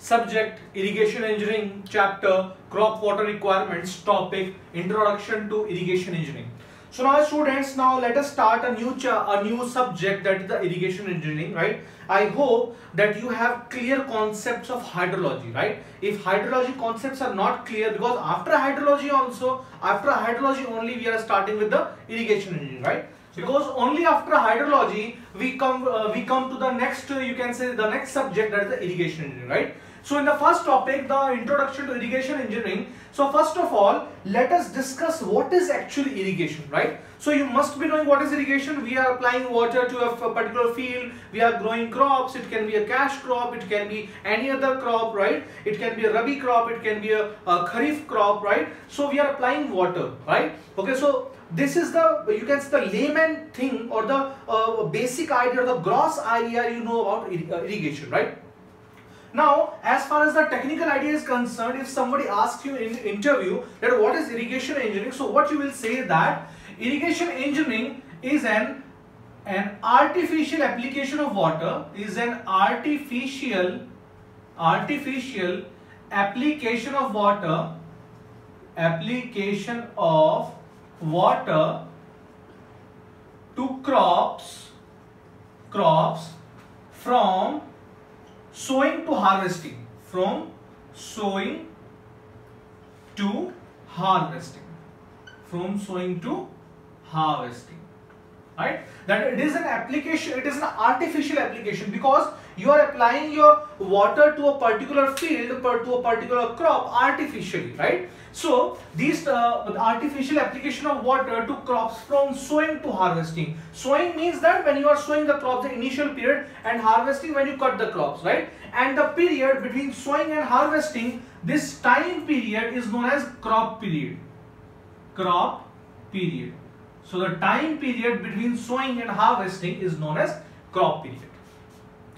subject irrigation engineering chapter crop water requirements topic introduction to irrigation engineering. So now students now let us start a new a new subject that is the irrigation engineering right? I hope that you have clear concepts of hydrology right? If hydrology concepts are not clear because after hydrology also after hydrology only we are starting with the irrigation engineering right? Because only after hydrology we come uh, we come to the next uh, you can say the next subject that is the irrigation engineering right so in the first topic the introduction to irrigation engineering. So first of all let us discuss what is actually irrigation right? So you must be knowing what is irrigation. We are applying water to a particular field. We are growing crops. It can be a cash crop. It can be any other crop right? It can be a rabi crop. It can be a, a kharif crop right? So we are applying water right? Okay so this is the you can say the layman thing or the uh, basic idea or the gross idea you know about uh, irrigation right now as far as the technical idea is concerned if somebody asks you in interview that what is irrigation engineering so what you will say that irrigation engineering is an an artificial application of water is an artificial artificial application of water application of water to crops crops from sowing to harvesting from sowing to harvesting from sowing to harvesting right? That it is an application it is an artificial application because you are applying your water to a particular field to a particular crop artificially right? So these uh, artificial application of water to crops from sowing to harvesting. Sowing means that when you are sowing the crops the initial period and harvesting when you cut the crops right? And the period between sowing and harvesting this time period is known as crop period. Crop period. So the time period between sowing and harvesting is known as crop period.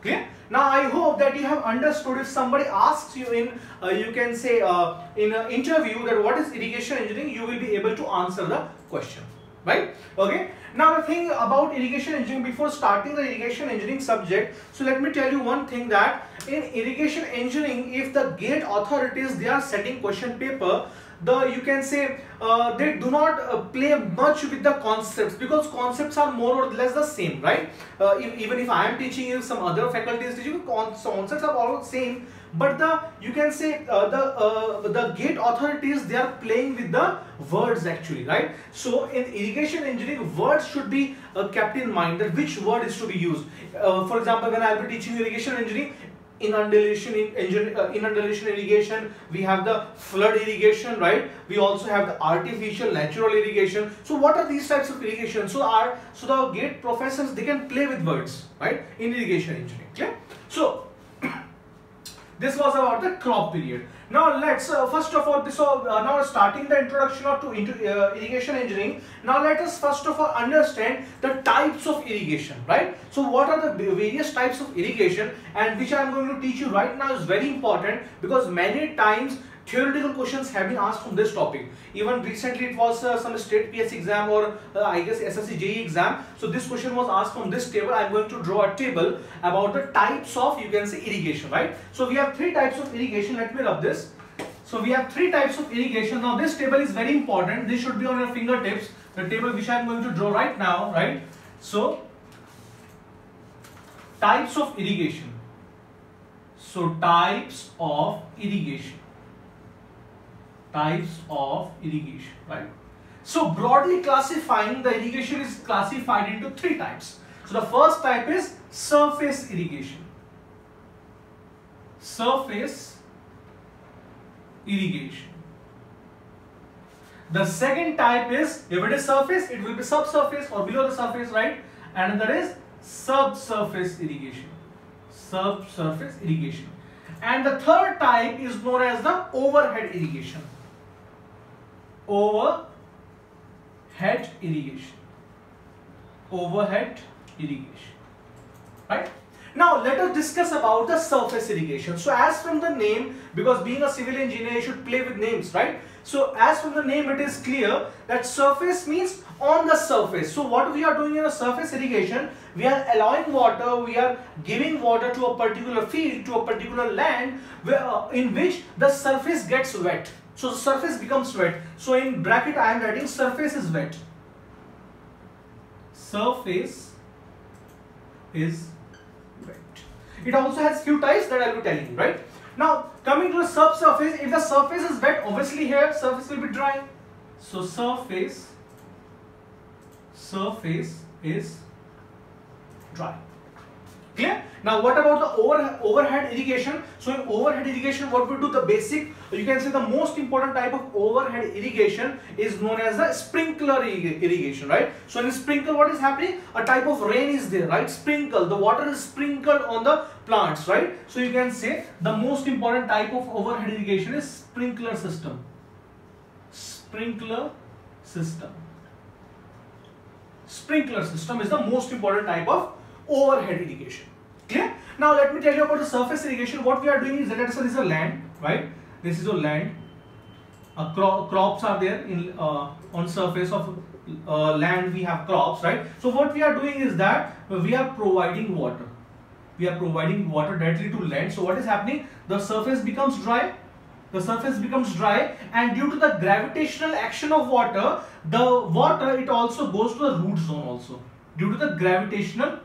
Okay. Now I hope that you have understood if somebody asks you in, uh, you can say uh, in an interview that what is irrigation engineering, you will be able to answer the question. Right? Okay. Now the thing about irrigation engineering, before starting the irrigation engineering subject, so let me tell you one thing that in irrigation engineering, if the GATE authorities, they are setting question paper, the you can say uh, they do not uh, play much with the concepts because concepts are more or less the same right? Uh, if, even if i am teaching you some other faculties teaching concepts are all same but the you can say uh, the uh, the GATE authorities they are playing with the words actually right? So in irrigation engineering words should be uh, kept in mind that which word is to be used. For example when i'll be teaching irrigation engineering inundation in uh, inundation irrigation we have the flood irrigation right? We also have the artificial natural irrigation. So what are these types of irrigation? So are so the GATE professors they can play with words right in irrigation engineering clear? So this was about the crop period. Now let's uh, first of all so uh, now starting the introduction of to into uh, irrigation engineering now let us first of all understand the types of irrigation right? So what are the various types of irrigation and which i am going to teach you right now is very important because many times theoretical questions have been asked from this topic. Even recently it was uh, some state PS exam or uh, I guess SSC JE exam. So this question was asked from this table. I'm going to draw a table about the types of you can say irrigation, right? So we have three types of irrigation. Let me rub this. So we have three types of irrigation. Now this table is very important. This should be on your fingertips. The table which I'm going to draw right now, right? So types of irrigation. So types of irrigation types of irrigation, right? So broadly classifying the irrigation is classified into three types. So the first type is surface irrigation. Surface irrigation. The second type is, if it is surface, it will be subsurface or below the surface, right? And there is subsurface irrigation. Subsurface irrigation. And the third type is known as the overhead irrigation overhead irrigation overhead irrigation right Now let us discuss about the surface irrigation. So as from the name, because being a civil engineer, you should play with names, right? So as from the name, it is clear that surface means on the surface. So what we are doing in a surface irrigation, we are allowing water, we are giving water to a particular field, to a particular land where, uh, in which the surface gets wet. So the surface becomes wet. So in bracket I am writing surface is wet. Surface is wet. It also has few types that I will be telling you, right? Now coming to the subsurface, if the surface is wet, obviously here surface will be dry. So surface surface is dry. Clear? Now what about the over, overhead irrigation? So in overhead irrigation what we do the basic you can say the most important type of overhead irrigation is known as the sprinkler irrigation right. So in sprinkle what is happening? A type of rain is there right sprinkle the water is sprinkled on the plants right. So you can say the most important type of overhead irrigation is sprinkler system. Sprinkler system sprinkler system is the most important type of overhead irrigation. Clear? Now let me tell you about the surface irrigation. What we are doing is that this is a land, right? This is a land. Uh, cro crops are there in uh, on surface of uh, land. We have crops, right? So what we are doing is that we are providing water. We are providing water directly to land. So what is happening? The surface becomes dry the surface becomes dry and due to the gravitational action of water the water it also goes to the root zone also due to the gravitational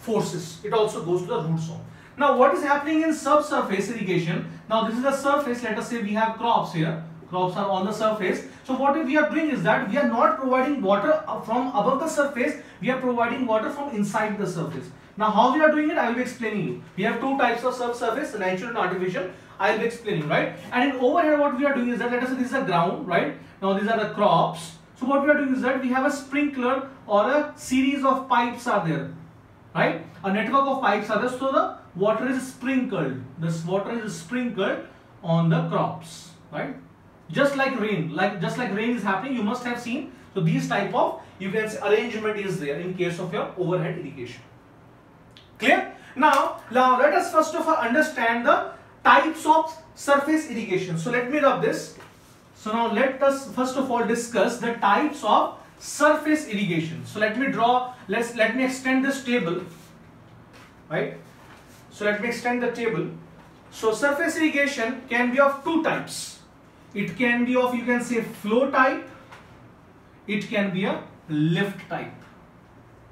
forces. It also goes to the root zone. Now what is happening in subsurface irrigation? Now this is the surface. Let us say we have crops here. Crops are on the surface. So what we are doing is that we are not providing water uh, from above the surface. We are providing water from inside the surface. Now how we are doing it? I will be explaining you. We have two types of subsurface natural and artificial. I'll be explaining, right? And in over here, what we are doing is that, let us say this is a ground, right? Now these are the crops. So what we are doing is that we have a sprinkler or a series of pipes are there, right? A network of pipes are there. So the water is sprinkled. This water is sprinkled on the crops, right? Just like rain, like just like rain is happening, you must have seen. So these type of you can say arrangement is there in case of your overhead irrigation. Clear? Now, now let us first of all understand the types of surface irrigation. So let me rub this. So now let us first of all discuss the types of surface irrigation. So let me draw, let's let me extend this table, right? So let me extend the table. So surface irrigation can be of two types. It can be of you can say flow type. It can be a lift type.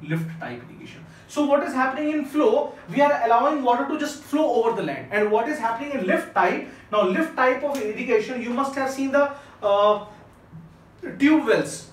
Lift type irrigation. So what is happening in flow, we are allowing water to just flow over the land. And what is happening in lift type, now lift type of irrigation, you must have seen the uh, tube wells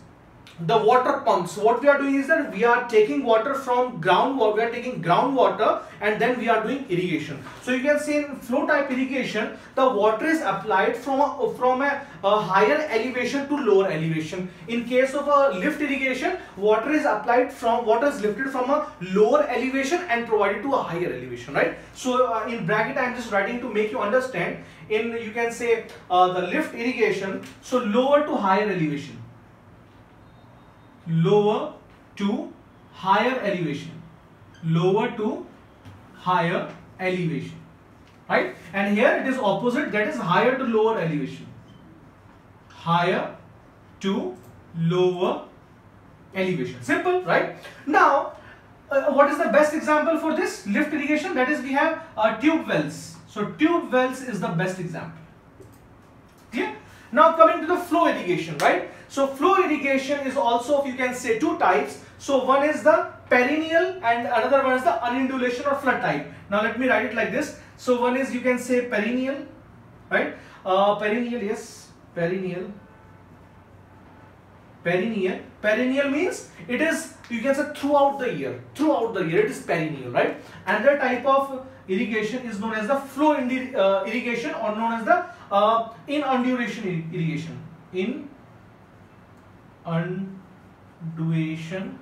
the water pumps. What we are doing is that we are taking water from ground we are taking groundwater and then we are doing irrigation. So you can see in flow type irrigation the water is applied from a, from a, a higher elevation to lower elevation. In case of a lift irrigation water is applied from water is lifted from a lower elevation and provided to a higher elevation right? So uh, in bracket i am just writing to make you understand. In you can say uh, the lift irrigation so lower to higher elevation lower to higher elevation. Lower to higher elevation. Right? And here it is opposite that is higher to lower elevation. Higher to lower elevation. Simple right? Now uh, what is the best example for this? Lift irrigation that is we have uh, tube wells. So tube wells is the best example. Clear? Now coming to the flow irrigation right so flow irrigation is also, you can say, two types. So one is the perennial and another one is the unundulation or flood type. Now let me write it like this. So one is you can say perennial, right? Uh, perennial, yes, perennial. Perennial. Perennial means it is, you can say throughout the year. Throughout the year it is perennial, right? Another type of irrigation is known as the flow uh, irrigation or known as the uh, in undulation irrigation. In undulation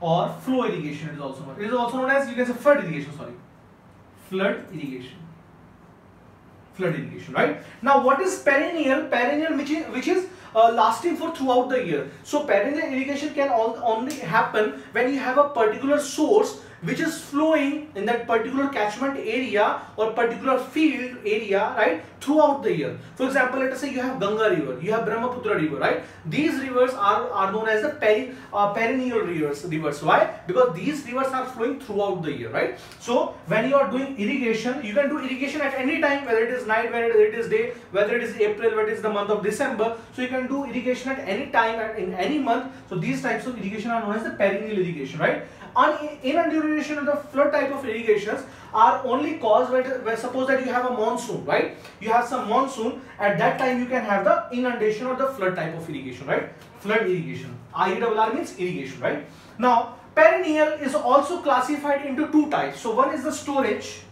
or flow irrigation is also known. It is also known as you can say flood irrigation. Sorry, flood irrigation. Flood irrigation, right? Now, what is perennial? Perennial, which is which is uh, lasting for throughout the year. So perennial irrigation can only happen when you have a particular source which is flowing in that particular catchment area or particular field area, right, throughout the year. For example, let us say you have Ganga river, you have Brahmaputra river, right? These rivers are, are known as the peri, uh, perennial rivers, rivers. Why? Because these rivers are flowing throughout the year, right? So when you are doing irrigation, you can do irrigation at any time, whether it is night, whether it is day, whether it is April, whether it is the month of December. So you can do irrigation at any time in any month. So these types of irrigation are known as the perennial irrigation, right? Inundation and the flood type of irrigations are only caused when suppose that you have a monsoon, right? You have some monsoon, at that time you can have the inundation or the flood type of irrigation, right? Flood irrigation. IERR means irrigation, right? Now, perennial is also classified into two types. So one is the storage,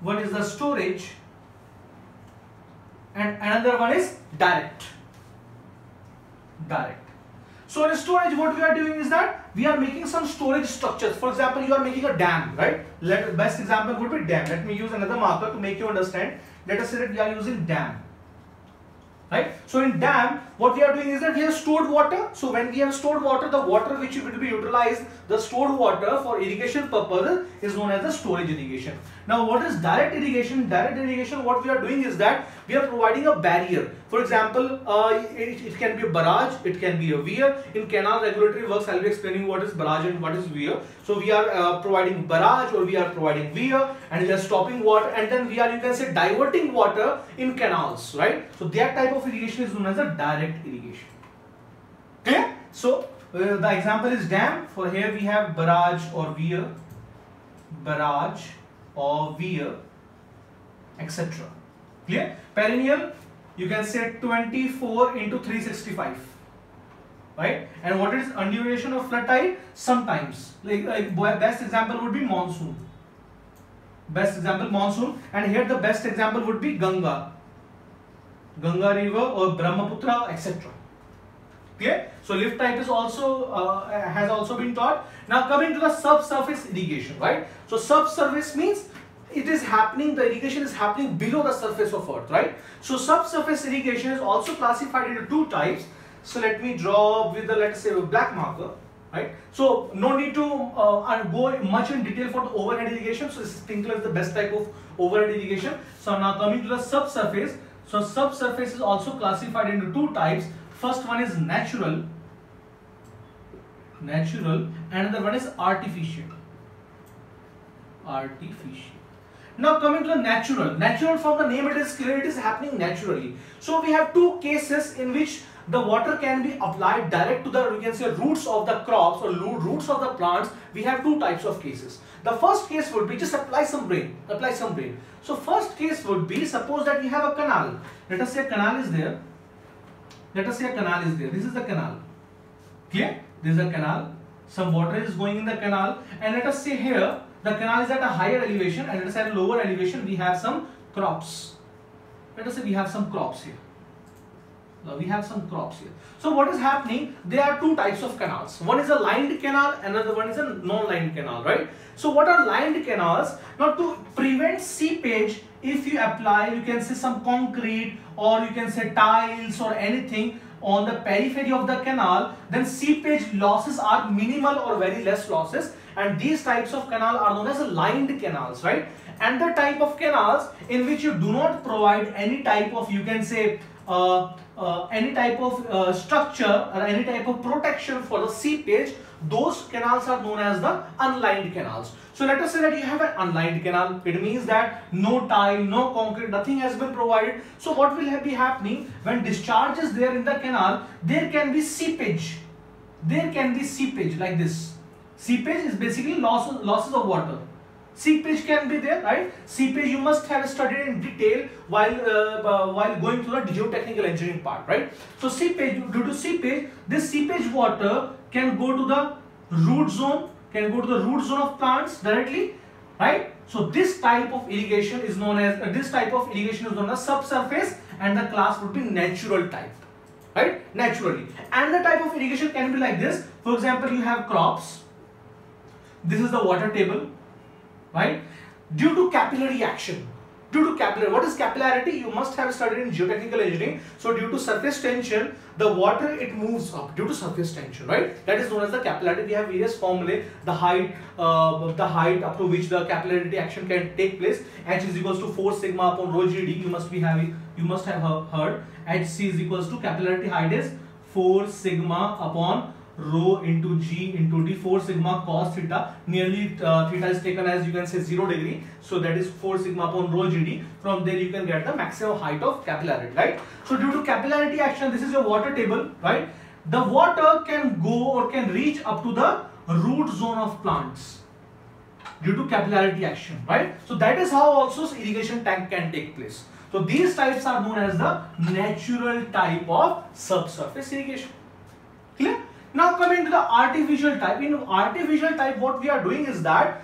one is the storage and another one is direct. Direct. So in storage, what we are doing is that we are making some storage structures. For example, you are making a dam, right? Let best example would be dam. Let me use another marker to make you understand. Let us say that we are using dam right so in dam what we are doing is that we have stored water. So when we have stored water the water which will be utilized the stored water for irrigation purposes is known as the storage irrigation. Now what is direct irrigation? Direct irrigation what we are doing is that we are providing a barrier. For example uh, it, it, can be a barrage it can be a weir. In canal regulatory works i'll be explaining what is barrage and what is weir. So we are uh, providing barrage or we are providing weir and we are stopping water and then we are you can say diverting water in canals right? So that type of irrigation is known as a direct irrigation. Clear? So uh, the example is dam. For here we have barrage or weir, barrage or weir, etc. Clear? Perennial, you can say 24 into 365 right and what is undulation of flood tide sometimes like, like best example would be monsoon best example monsoon and here the best example would be ganga Ganga river or Brahmaputra etc. Okay, so lift type is also uh, has also been taught. Now coming to the subsurface irrigation, right? So subsurface means it is happening, the irrigation is happening below the surface of earth, right? So subsurface irrigation is also classified into two types. So let me draw with the let's say a black marker, right? So no need to uh, go much in detail for the overhead irrigation. So sprinkler is the best type of overhead irrigation. So now coming to the subsurface, so subsurface is also classified into two types. First one is natural, natural, and the one is artificial. Artificial. Now coming to the natural. Natural from the name it is clear it is happening naturally. So we have two cases in which the water can be applied direct to the you can say roots of the crops or roots of the plants. We have two types of cases. The first case would be just apply some rain, apply some rain. So first case would be suppose that we have a canal. Let us say a canal is there. Let us say a canal is there. This is the canal. Clear? This is a canal. Some water is going in the canal and let us say here the canal is at a higher elevation and let us say at a lower elevation we have some crops. Let us say we have some crops here. Now we have some crops here. So what is happening? There are two types of canals. One is a lined canal, another one is a non-lined canal, right? So what are lined canals? Now to prevent seepage, if you apply, you can say some concrete or you can say tiles or anything on the periphery of the canal, then seepage losses are minimal or very less losses and these types of canal are known as lined canals, right? And the type of canals in which you do not provide any type of, you can say, uh, uh, any type of uh, structure or any type of protection for the seepage, those canals are known as the unlined canals. So let us say that you have an unlined canal. It means that no tile, no concrete, nothing has been provided. So what will be happening when discharge is there in the canal, there can be seepage. There can be seepage like this. Seepage is basically loss, losses of water. Seepage can be there, right? Seepage you must have studied in detail while uh, uh, while going through the geotechnical engineering part, right? So seepage, due to seepage, this seepage water can go to the root zone, can go to the root zone of plants directly, right? So this type of irrigation is known as uh, this type of irrigation is known as subsurface, and the class would be natural type, right? Naturally, and the type of irrigation can be like this. For example, you have crops. This is the water table right? Due to capillary action, due to capillary, What is capillarity? You must have studied in geotechnical engineering. So due to surface tension, the water it moves up due to surface tension, right? That is known as the capillarity. We have various formulae, the height, uh, the height up to which the capillarity action can take place. H is equals to 4 sigma upon rho GD. You must be having, you must have heard. HC is equals to capillarity height is 4 sigma upon rho into g into d 4 sigma cos theta nearly uh, theta is taken as you can say 0 degree. So that is 4 sigma upon rho gd from there you can get the maximum height of capillarity right? So due to capillarity action this is your water table right? The water can go or can reach up to the root zone of plants due to capillarity action right? So that is how also irrigation tank can take place. So these types are known as the natural type of subsurface irrigation. Clear now coming to the artificial type, in artificial type what we are doing is that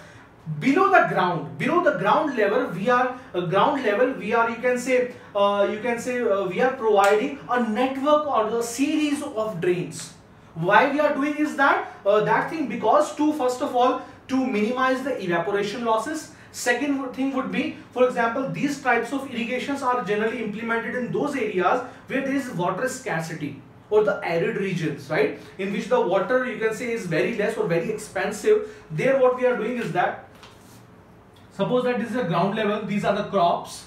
below the ground, below the ground level we are, uh, ground level we are you can say, uh, you can say uh, we are providing a network or a series of drains. Why we are doing is that, uh, that thing because to first of all to minimize the evaporation losses. Second thing would be, for example, these types of irrigations are generally implemented in those areas where there is water scarcity or the arid regions, right? In which the water you can say is very less or very expensive. There what we are doing is that, suppose that this is a ground level, these are the crops,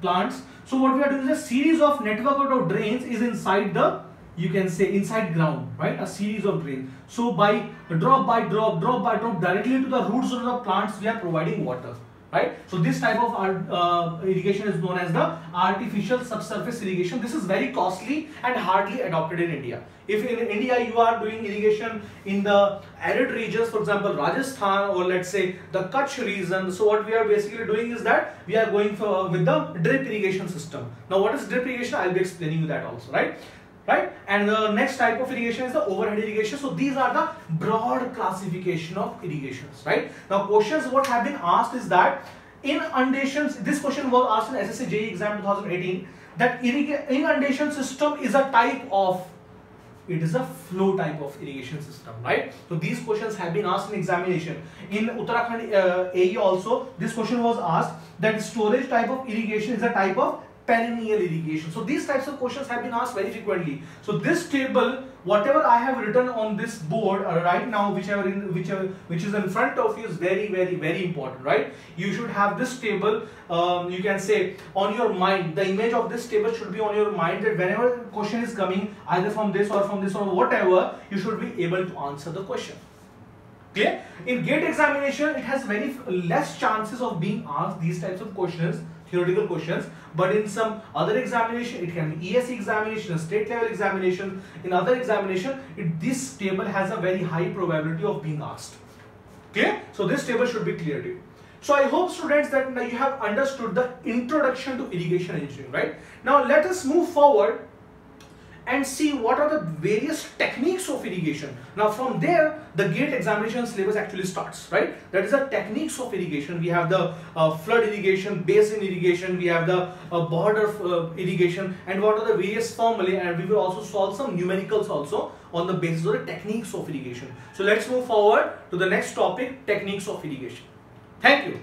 plants. So what we are doing is a series of network of drains is inside the you can say inside ground right a series of drains so by drop by drop drop by drop directly to the roots of the plants we are providing water right? So this type of uh, irrigation is known as the artificial subsurface irrigation. This is very costly and hardly adopted in india. If in india you are doing irrigation in the arid regions for example rajasthan or let's say the kutch region so what we are basically doing is that we are going for with the drip irrigation system. Now what is drip irrigation? I'll be explaining you that also right right? And the next type of irrigation is the overhead irrigation. So these are the broad classification of irrigations right? Now questions what have been asked is that in inundations this question was asked in SSC JE exam 2018 that inundation system is a type of it is a flow type of irrigation system right? So these questions have been asked in examination. In uttarakhand uh, ae also this question was asked that storage type of irrigation is a type of perennial irrigation. So these types of questions have been asked very frequently. So this table, whatever I have written on this board uh, right now, whichever in whichever which is in front of you is very very very important, right? You should have this table. Um, you can say on your mind. The image of this table should be on your mind that whenever question is coming, either from this or from this or whatever, you should be able to answer the question. Clear? In GATE examination, it has very less chances of being asked these types of questions theoretical questions but in some other examination it can be ESE examination, state level examination in other examination it, this table has a very high probability of being asked. Okay? So this table should be clear to you. So I hope students that you have understood the introduction to irrigation engineering right? Now let us move forward and see what are the various techniques of irrigation. Now from there, the GATE examination syllabus actually starts, right? That is the techniques of irrigation. We have the uh, flood irrigation, basin irrigation, we have the uh, border uh, irrigation and what are the various formulae and we will also solve some numericals also on the basis of the techniques of irrigation. So let's move forward to the next topic, techniques of irrigation. Thank you.